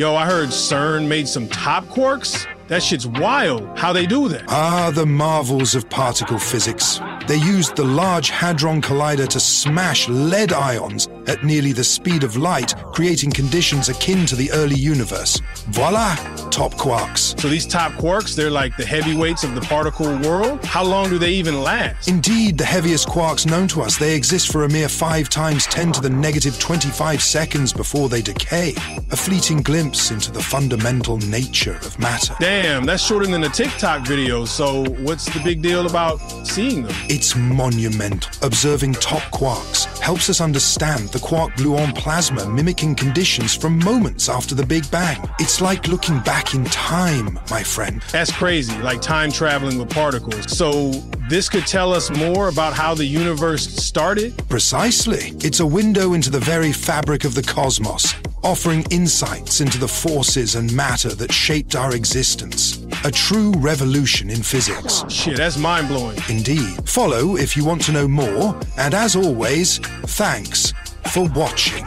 Yo, I heard CERN made some top quarks. That shit's wild. How they do that? Ah, the marvels of particle physics. They used the Large Hadron Collider to smash lead ions at nearly the speed of light, creating conditions akin to the early universe. Voila, top quarks. So these top quarks, they're like the heavyweights of the particle world? How long do they even last? Indeed, the heaviest quarks known to us, they exist for a mere 5 times 10 to the negative 25 seconds before they decay. A fleeting glimpse into the fundamental nature of matter. Damn, that's shorter than the TikTok video. So what's the big deal about seeing them? It's monumental. Observing top quarks helps us understand the quark gluon plasma mimicking conditions from moments after the Big Bang. It's like looking back in time, my friend. That's crazy, like time traveling with particles. So this could tell us more about how the universe started? Precisely. It's a window into the very fabric of the cosmos, offering insights into the forces and matter that shaped our existence. A true revolution in physics. Shit, that's mind blowing. Indeed. Follow if you want to know more, and as always, thanks for watching.